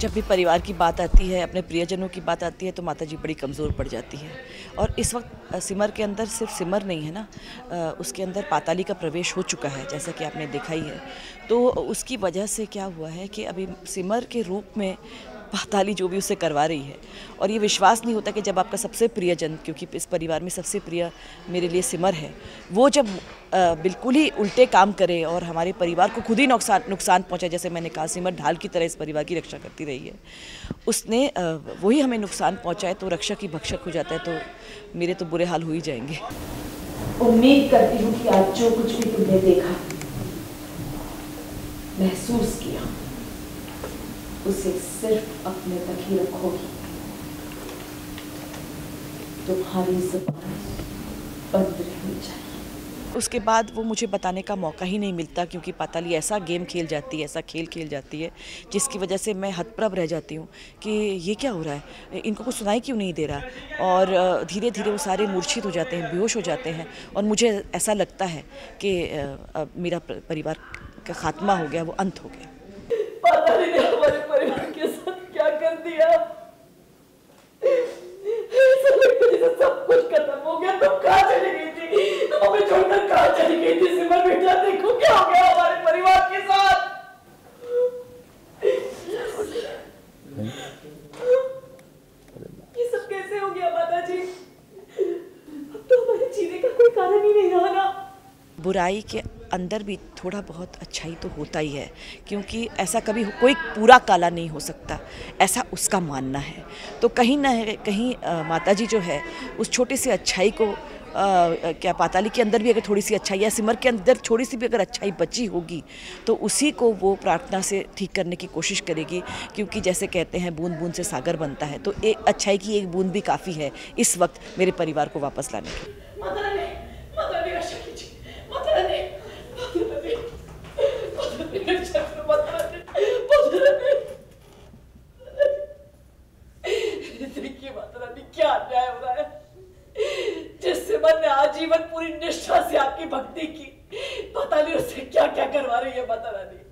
जब भी परिवार की बात आती है, अपने प्रियजनों की बात आती है तो माता जी बड़ी कमज़ोर पड़ जाती है। और इस वक्त सिमर के अंदर सिर्फ़ सिमर नहीं है ना उसके अंदर पाताली का प्रवेश हो चुका है, जैसा कि आपने देखा ही है। तो उसकी वजह से क्या हुआ है कि अभी सिमर के रूप में पाताली जो भी उसे करवा रही है। और ये विश्वास नहीं होता कि जब आपका सबसे प्रिय जन, क्योंकि इस परिवार में सबसे प्रिय मेरे लिए सिमर है, वो जब बिल्कुल ही उल्टे काम करे और हमारे परिवार को खुद ही नुकसान नुकसान पहुँचा जैसे मैंने कहा, सिमर ढाल की तरह इस परिवार की रक्षा करती रही है। उसने वही हमें नुकसान पहुँचाए तो रक्षा की भक्षक हो जाता है तो मेरे तो बुरे हाल हो ही जाएँगे। उम्मीद करती हूँ कि आज जो कुछ भी तुमने देखा, महसूस किया। उसे सिर्फ़ अपने तक ही रखोगी। तुम्हारी बंद रहनी चाहिए। उसके बाद वो मुझे बताने का मौका ही नहीं मिलता क्योंकि पाताली ऐसा गेम खेल जाती है, ऐसा खेल खेल जाती है, जिसकी वजह से मैं हतप्रभ रह जाती हूँ कि ये क्या हो रहा है? इनको कुछ सुनाई क्यों नहीं दे रहा? और धीरे धीरे वो सारे मूर्छित हो जाते हैं, बेहोश हो जाते हैं और मुझे ऐसा लगता है कि मेरा परिवार का खात्मा हो गया, वो अंत हो गया ने हमारे परिवार के साथ क्या कर दिया सब कुछ खत्म हो गया तुम कहाँ चली गई थी तुम हमें छोड़कर कहाँ चली गई थी सिमर बेटा देखो क्या हो गया हमारे परिवार के साथ ये सब कैसे हो गया माता जी अब तो हमारे जीने का कोई कारण ही नहीं रहा ना बुराई के अंदर भी थोड़ा बहुत अच्छाई तो होता ही है क्योंकि ऐसा कभी कोई पूरा काला नहीं हो सकता ऐसा उसका मानना है। तो कहीं ना कहीं माता जी जो है उस छोटी सी अच्छाई को आ, क्या पाताली के अंदर भी अगर थोड़ी सी अच्छाई या सिमर के अंदर थोड़ी सी भी अगर अच्छाई बची होगी तो उसी को वो प्रार्थना से ठीक करने की कोशिश करेगी क्योंकि जैसे कहते हैं बूंद बूंद से सागर बनता है तो एक अच्छाई की एक बूंद भी काफ़ी है इस वक्त मेरे परिवार को वापस लाने की क्या अन्याय हो रहा है? जिससे मन ने आजीवन पूरी निष्ठा से आपकी भक्ति की। पता नहीं उससे क्या क्या करवा रही है माता रानी।